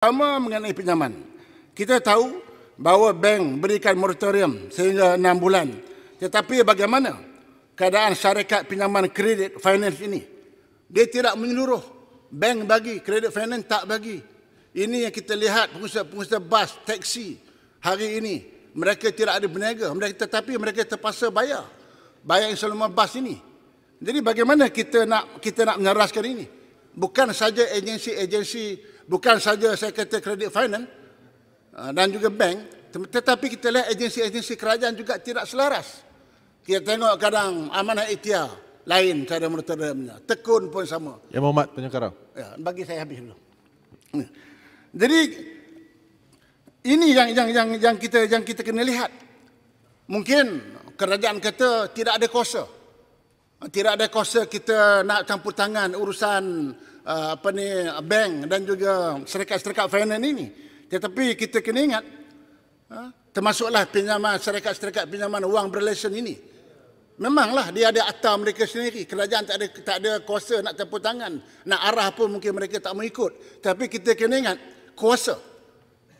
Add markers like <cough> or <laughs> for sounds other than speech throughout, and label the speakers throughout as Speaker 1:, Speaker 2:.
Speaker 1: Pertama mengenai pinjaman. Kita tahu bahawa bank berikan moratorium sehingga 6 bulan. Tetapi bagaimana keadaan syarikat pinjaman kredit finance ini? Dia tidak menyeluruh. Bank bagi, kredit finance tak bagi. Ini yang kita lihat pengusaha-pengusaha bas, taksi hari ini. Mereka tidak ada berniaga. Mereka, tetapi mereka terpaksa bayar. Bayar instalment bas ini. Jadi bagaimana kita nak kita nak menyeraskan ini? Bukan saja agensi-agensi bukan saja saya kata kredit finance ah, dan juga bank tetapi kita lihat agensi-agensi kerajaan juga tidak selaras. Kita tengok kadang amanah ikhtiar lain cara moratoriumnya. Tekun pun sama.
Speaker 2: Ya Muhammad Tanjung
Speaker 1: Ya, bagi saya habis dulu. Hmm. Jadi ini yang yang yang yang kita yang kita kena lihat. Mungkin kerajaan kata tidak ada kuasa. Tidak ada kuasa kita nak campur tangan urusan Uh, apa ni bank dan juga syarikat-syarikat finance ini. Tetapi kita kena ingat uh, termasuklah pinjaman syarikat-syarikat pinjaman wang berlesen ini. Memanglah dia ada akta mereka sendiri. Kerajaan tak ada tak ada kuasa nak campur tangan. Nak arah pun mungkin mereka tak mau ikut. Tapi kita kena ingat kuasa.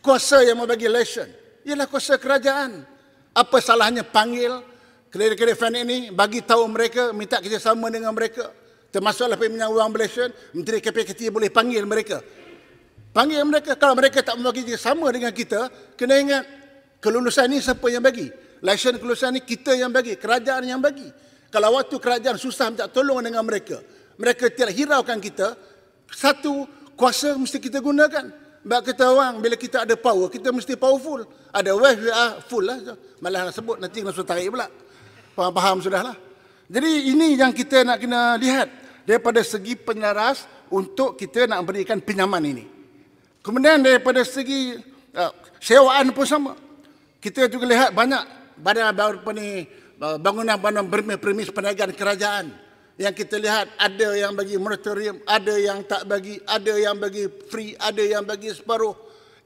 Speaker 1: Kuasa yang membagi lesen ialah kuasa kerajaan. Apa salahnya panggil kredit-kredit finance ini bagi tahu mereka minta kita sama dengan mereka termasuklah peminjam wang Malaysia, Menteri KPKT boleh panggil mereka. Panggil mereka. Kalau mereka tak membagi sama dengan kita, kena ingat kelulusan ini siapa yang bagi? Lesen kelulusan ini kita yang bagi, kerajaan yang bagi. Kalau waktu kerajaan susah minta tolong dengan mereka, mereka tidak hiraukan kita, satu kuasa mesti kita gunakan. Sebab kita orang, bila kita ada power, kita mesti powerful. Ada wealth, we are full lah. Malah nak sebut, nanti kena suruh tarik pula. Faham-faham sudah lah. Jadi ini yang kita nak kena lihat daripada segi penyelaras untuk kita nak berikan pinjaman ini. Kemudian daripada segi uh, sewaan pun sama. Kita juga lihat banyak ni bangunan-bangunan bermis perniagaan kerajaan yang kita lihat ada yang bagi moratorium, ada yang tak bagi, ada yang bagi free, ada yang bagi separuh.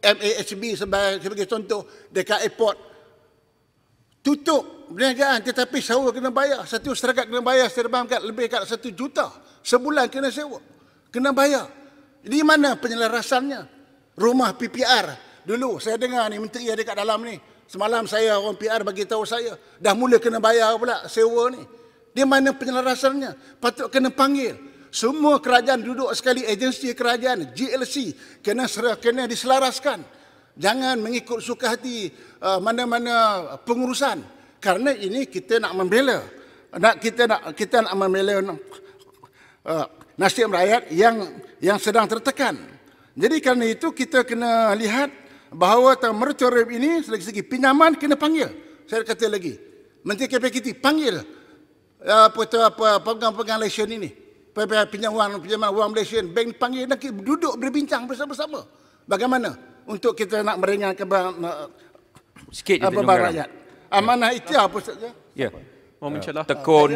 Speaker 1: MAHB sebagai, sebagai contoh dekat airport tutup perniagaan tetapi sewa kena bayar. Satu serakat kena bayar serbang kat lebih kat satu juta. Sebulan kena sewa. Kena bayar. Di mana penyelarasannya? Rumah PPR. Dulu saya dengar ni menteri ada kat dalam ni. Semalam saya orang PR bagi tahu saya dah mula kena bayar pula sewa ni. Di mana penyelarasannya? Patut kena panggil. Semua kerajaan duduk sekali agensi kerajaan GLC kena kena diselaraskan. Jangan mengikut suka hati uh, mana-mana pengurusan. Karena ini kita nak membela. Nak kita nak kita nak membela uh, nasib rakyat yang yang sedang tertekan. Jadi kerana itu kita kena lihat bahawa moratorium ini selagi segi pinjaman kena panggil. Saya kata lagi. Menteri KPKT panggil uh, apa tu apa pegang-pegang lesen ini. Pinjam wang, pinjaman wang Malaysia, bank panggil dan duduk berbincang bersama-sama. Bagaimana untuk kita nak meringankan
Speaker 3: sikit
Speaker 1: apa rakyat. Amanah ikhtiar apa saja?
Speaker 3: Ya. Mohon uh, tekun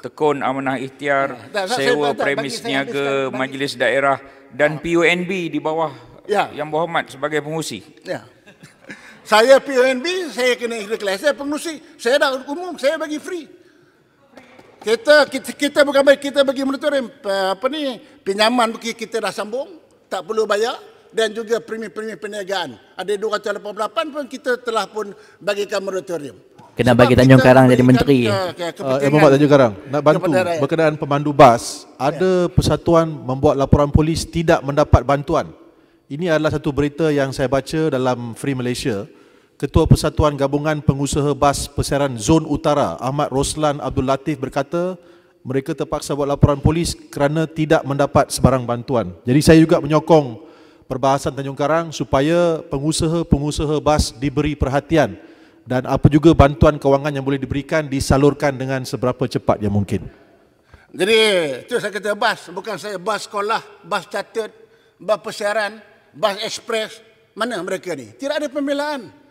Speaker 3: tekun amanah ikhtiar ya. sewa premis niaga majlis daerah dan PUNB di bawah ya. yang berhormat sebagai pengusi.
Speaker 1: Ya. <laughs> Saya PUNB, saya kena ikhlas. Saya pengusi. Saya dah umum, saya bagi free. Kita kita, kita bukan bagi kita bagi moratorium apa ni pinjaman bagi kita dah sambung tak perlu bayar dan juga premi-premi perniagaan. Ada 288 pun kita telah pun bagikan moratorium.
Speaker 4: Kena bagi Tanjung Karang jadi menteri.
Speaker 2: Ke, uh, eh, Muhammad Tanjung Karang, nak bantu berkenaan pemandu bas. Ada persatuan membuat laporan polis tidak mendapat bantuan. Ini adalah satu berita yang saya baca dalam Free Malaysia. Ketua Persatuan Gabungan Pengusaha Bas Persiaran Zon Utara, Ahmad Roslan Abdul Latif berkata, mereka terpaksa buat laporan polis kerana tidak mendapat sebarang bantuan. Jadi saya juga menyokong perbahasan Tanjung Karang supaya pengusaha-pengusaha bas diberi perhatian dan apa juga bantuan kewangan yang boleh diberikan disalurkan dengan seberapa cepat yang mungkin.
Speaker 1: Jadi itu saya kata bas, bukan saya bas sekolah, bas catat, bas persiaran, bas ekspres, mana mereka ni? Tidak ada pembelaan.